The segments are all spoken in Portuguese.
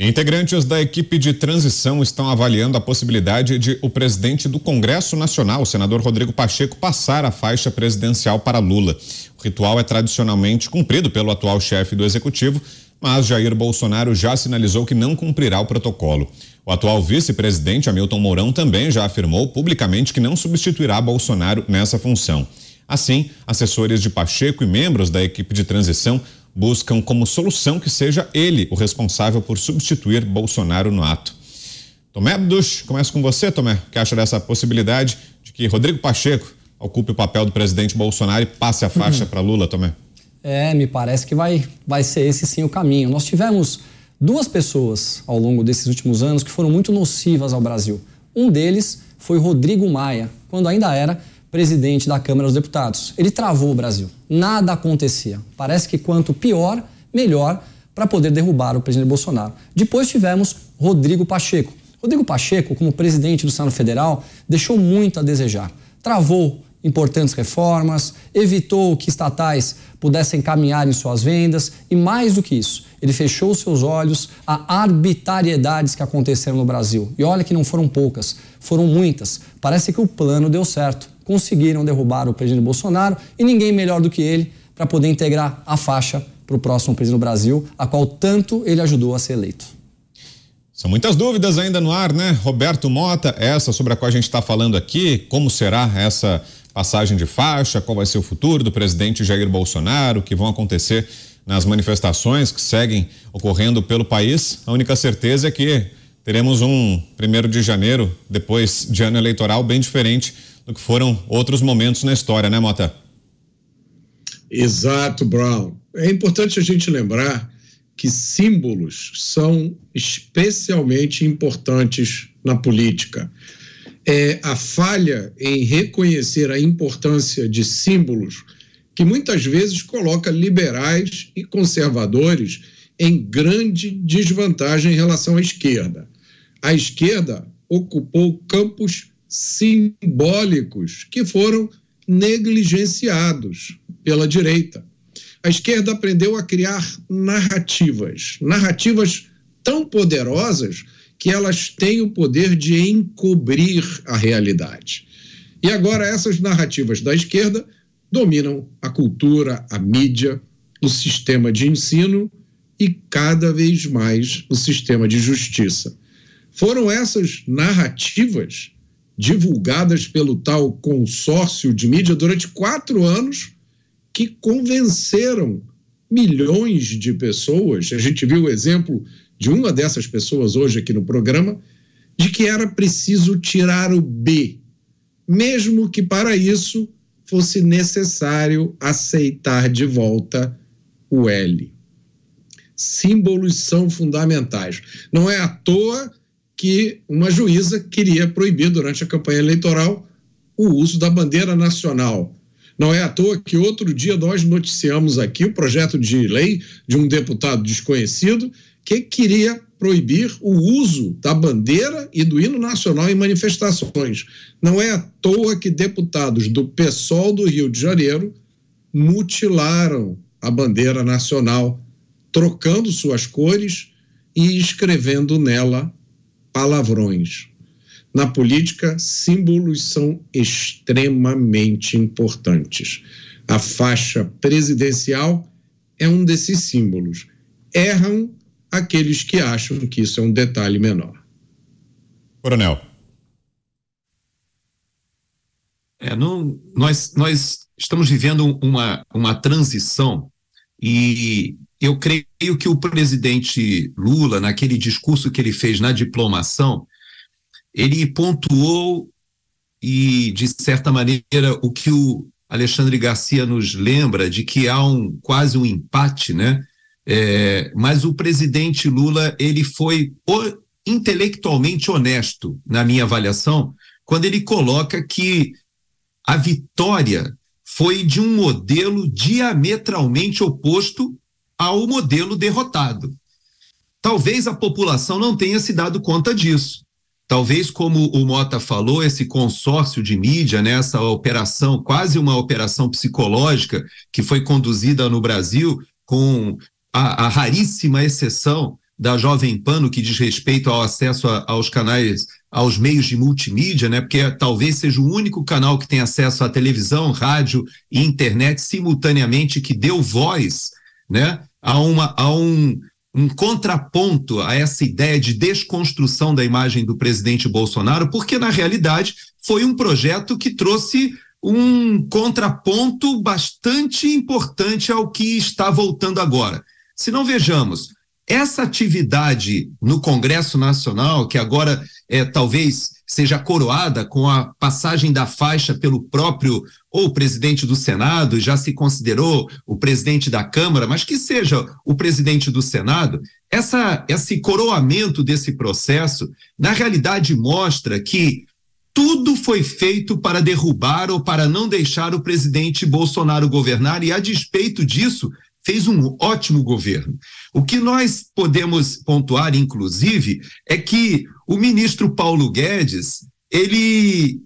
Integrantes da equipe de transição estão avaliando a possibilidade de o presidente do Congresso Nacional, o senador Rodrigo Pacheco, passar a faixa presidencial para Lula. O ritual é tradicionalmente cumprido pelo atual chefe do executivo, mas Jair Bolsonaro já sinalizou que não cumprirá o protocolo. O atual vice-presidente Hamilton Mourão também já afirmou publicamente que não substituirá Bolsonaro nessa função. Assim, assessores de Pacheco e membros da equipe de transição buscam como solução que seja ele o responsável por substituir Bolsonaro no ato. Tomé Abduch, começo com você, Tomé. O que acha dessa possibilidade de que Rodrigo Pacheco ocupe o papel do presidente Bolsonaro e passe a faixa uhum. para Lula, Tomé? É, me parece que vai, vai ser esse sim o caminho. Nós tivemos duas pessoas ao longo desses últimos anos que foram muito nocivas ao Brasil. Um deles foi Rodrigo Maia, quando ainda era presidente da Câmara dos Deputados. Ele travou o Brasil. Nada acontecia. Parece que quanto pior, melhor para poder derrubar o presidente Bolsonaro. Depois tivemos Rodrigo Pacheco. Rodrigo Pacheco, como presidente do Senado Federal, deixou muito a desejar. Travou importantes reformas, evitou que estatais pudessem caminhar em suas vendas e, mais do que isso, ele fechou seus olhos a arbitrariedades que aconteceram no Brasil. E olha que não foram poucas, foram muitas. Parece que o plano deu certo conseguiram derrubar o presidente Bolsonaro e ninguém melhor do que ele para poder integrar a faixa para o próximo presidente do Brasil, a qual tanto ele ajudou a ser eleito. São muitas dúvidas ainda no ar, né? Roberto Mota, essa sobre a qual a gente está falando aqui, como será essa passagem de faixa, qual vai ser o futuro do presidente Jair Bolsonaro, o que vão acontecer nas manifestações que seguem ocorrendo pelo país. A única certeza é que teremos um primeiro de janeiro, depois de ano eleitoral, bem diferente do que foram outros momentos na história, né, Mota? Exato, Brown. É importante a gente lembrar que símbolos são especialmente importantes na política. É a falha em reconhecer a importância de símbolos que muitas vezes coloca liberais e conservadores em grande desvantagem em relação à esquerda. A esquerda ocupou campos simbólicos que foram negligenciados pela direita. A esquerda aprendeu a criar narrativas, narrativas tão poderosas que elas têm o poder de encobrir a realidade. E agora essas narrativas da esquerda dominam a cultura, a mídia, o sistema de ensino e cada vez mais o sistema de justiça. Foram essas narrativas divulgadas pelo tal consórcio de mídia durante quatro anos, que convenceram milhões de pessoas. A gente viu o exemplo de uma dessas pessoas hoje aqui no programa, de que era preciso tirar o B, mesmo que para isso fosse necessário aceitar de volta o L. Símbolos são fundamentais. Não é à toa que uma juíza queria proibir durante a campanha eleitoral o uso da bandeira nacional. Não é à toa que outro dia nós noticiamos aqui o projeto de lei de um deputado desconhecido que queria proibir o uso da bandeira e do hino nacional em manifestações. Não é à toa que deputados do PSOL do Rio de Janeiro mutilaram a bandeira nacional, trocando suas cores e escrevendo nela palavrões. Na política, símbolos são extremamente importantes. A faixa presidencial é um desses símbolos. Erram aqueles que acham que isso é um detalhe menor. Coronel. É, não, nós, nós estamos vivendo uma, uma transição e eu creio que o presidente Lula, naquele discurso que ele fez na diplomação, ele pontuou e, de certa maneira, o que o Alexandre Garcia nos lembra de que há um quase um empate, né? É, mas o presidente Lula ele foi intelectualmente honesto na minha avaliação quando ele coloca que a vitória foi de um modelo diametralmente oposto ao modelo derrotado. Talvez a população não tenha se dado conta disso. Talvez, como o Mota falou, esse consórcio de mídia, né, essa operação, quase uma operação psicológica que foi conduzida no Brasil, com a, a raríssima exceção da Jovem Pan no que diz respeito ao acesso a, aos canais, aos meios de multimídia, né? Porque talvez seja o único canal que tem acesso à televisão, rádio e internet simultaneamente que deu voz, né? A, uma, a um, um contraponto a essa ideia de desconstrução da imagem do presidente Bolsonaro, porque na realidade foi um projeto que trouxe um contraponto bastante importante ao que está voltando agora. Se não vejamos, essa atividade no Congresso Nacional, que agora é, talvez seja coroada com a passagem da faixa pelo próprio ou presidente do Senado, já se considerou o presidente da Câmara, mas que seja o presidente do Senado, essa, esse coroamento desse processo, na realidade, mostra que tudo foi feito para derrubar ou para não deixar o presidente Bolsonaro governar, e a despeito disso, fez um ótimo governo. O que nós podemos pontuar, inclusive, é que o ministro Paulo Guedes, ele,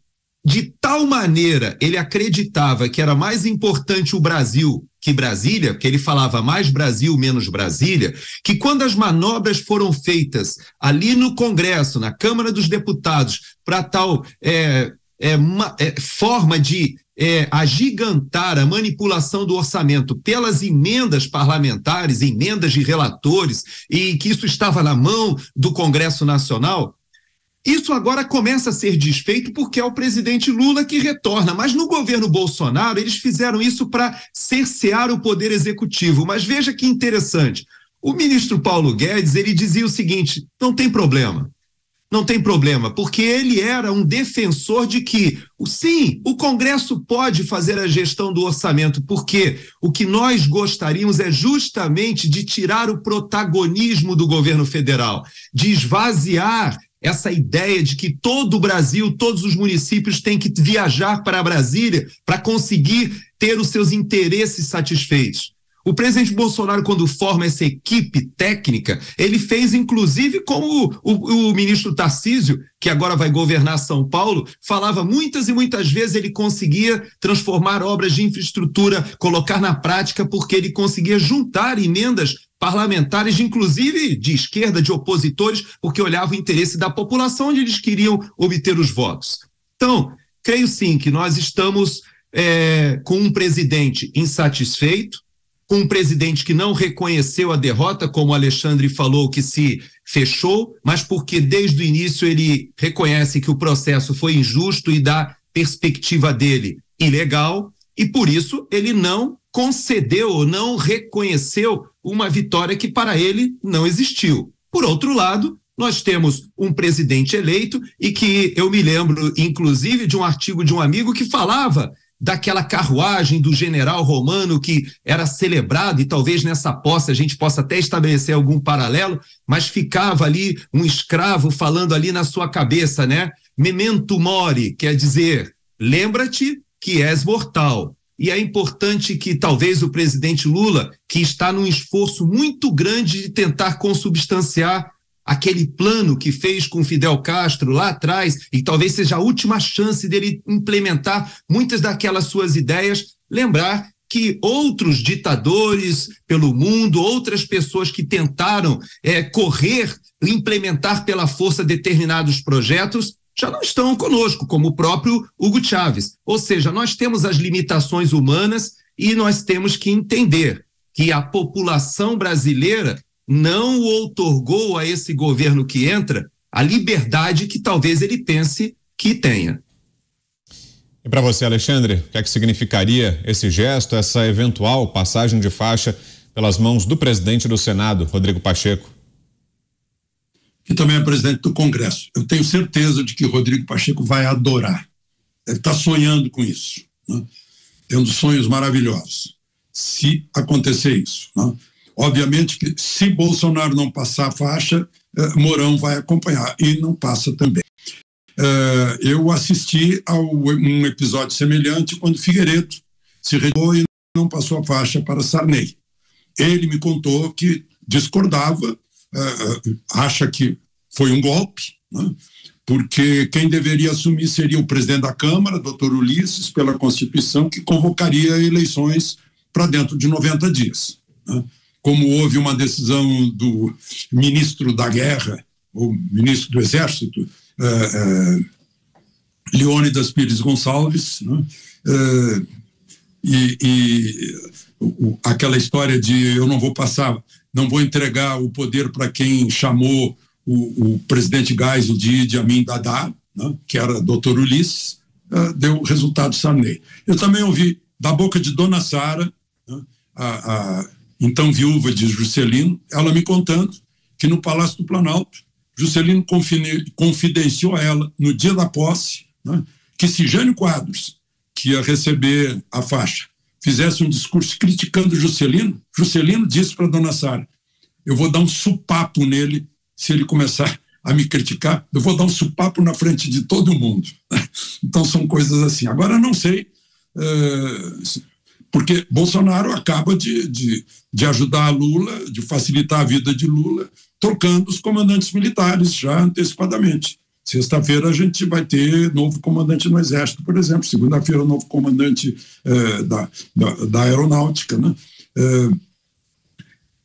de tal maneira, ele acreditava que era mais importante o Brasil que Brasília, porque ele falava mais Brasil, menos Brasília, que quando as manobras foram feitas ali no Congresso, na Câmara dos Deputados, para tal é, é, uma, é, forma de é, agigantar a manipulação do orçamento pelas emendas parlamentares, emendas de relatores, e que isso estava na mão do Congresso Nacional, isso agora começa a ser desfeito porque é o presidente Lula que retorna. Mas no governo Bolsonaro, eles fizeram isso para cercear o poder executivo. Mas veja que interessante. O ministro Paulo Guedes, ele dizia o seguinte: não tem problema. Não tem problema, porque ele era um defensor de que, sim, o Congresso pode fazer a gestão do orçamento, porque o que nós gostaríamos é justamente de tirar o protagonismo do governo federal, de esvaziar essa ideia de que todo o Brasil, todos os municípios têm que viajar para Brasília para conseguir ter os seus interesses satisfeitos. O presidente Bolsonaro, quando forma essa equipe técnica, ele fez, inclusive, como o, o, o, ministro Tarcísio, que agora vai governar São Paulo, falava muitas e muitas vezes ele conseguia transformar obras de infraestrutura, colocar na prática, porque ele conseguia juntar emendas parlamentares, inclusive de esquerda, de opositores, porque olhava o interesse da população onde eles queriam obter os votos. Então, creio sim que nós estamos é, com um presidente insatisfeito, com um presidente que não reconheceu a derrota, como o Alexandre falou, que se fechou, mas porque desde o início ele reconhece que o processo foi injusto e da perspectiva dele ilegal, e por isso ele não concedeu não reconheceu uma vitória que para ele não existiu. Por outro lado, nós temos um presidente eleito e que eu me lembro, inclusive, de um artigo de um amigo que falava daquela carruagem do general romano que era celebrado, e talvez nessa posse a gente possa até estabelecer algum paralelo, mas ficava ali um escravo falando ali na sua cabeça, né? Memento mori, quer dizer, lembra-te que és mortal. E é importante que talvez o presidente Lula, que está num esforço muito grande de tentar consubstanciar aquele plano que fez com Fidel Castro lá atrás, e talvez seja a última chance dele implementar muitas daquelas suas ideias, lembrar que outros ditadores pelo mundo, outras pessoas que tentaram é, correr, implementar pela força determinados projetos, já não estão conosco, como o próprio Hugo Chávez. Ou seja, nós temos as limitações humanas e nós temos que entender que a população brasileira não outorgou a esse governo que entra a liberdade que talvez ele pense que tenha. E para você, Alexandre, o que é que significaria esse gesto, essa eventual passagem de faixa pelas mãos do presidente do Senado, Rodrigo Pacheco? que também é presidente do Congresso. Eu tenho certeza de que Rodrigo Pacheco vai adorar. Ele está sonhando com isso, né? tendo sonhos maravilhosos, se acontecer isso. Né? Obviamente que, se Bolsonaro não passar a faixa, eh, Mourão vai acompanhar, e não passa também. Eh, eu assisti a um episódio semelhante quando Figueiredo se retirou e não passou a faixa para Sarney. Ele me contou que discordava uh, acha que foi um golpe, né? porque quem deveria assumir seria o presidente da Câmara, doutor Ulisses, pela Constituição, que convocaria eleições para dentro de 90 dias. Né? Como houve uma decisão do ministro da Guerra, ou ministro do Exército, uh, uh, Leônidas Pires Gonçalves, né? uh, e, e o, aquela história de eu não vou passar, não vou entregar o poder para quem chamou o, o, presidente Geisel de Idi Amin Dada, né? que era doutor Ulisses, deu resultado Sarney. Eu também ouvi da boca de Dona Sara, né? a, a então viúva de Juscelino, ela me contando que no Palácio do Planalto, Juscelino confidenciou a ela, no dia da posse, né, que se Jânio Quadros, que ia receber a faixa, fizesse um discurso criticando Juscelino, Juscelino disse para Dona Sara: Eu vou dar um supapo nele se ele começar a me criticar, eu vou dar um supapo na frente de todo mundo. Então são coisas assim. Agora não sei. Uh, porque Bolsonaro acaba de, de, de ajudar Lula, de facilitar a vida de Lula, trocando os comandantes militares já antecipadamente. Sexta-feira a gente vai ter novo comandante no Exército, por exemplo. Segunda-feira, novo comandante eh, da, da, da, Aeronáutica. Né? Eh,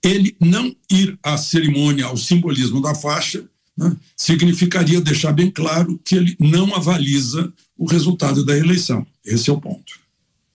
ele não ir à cerimônia, ao simbolismo da faixa, né, significaria deixar bem claro que ele não avaliza o resultado da eleição. Esse é o ponto.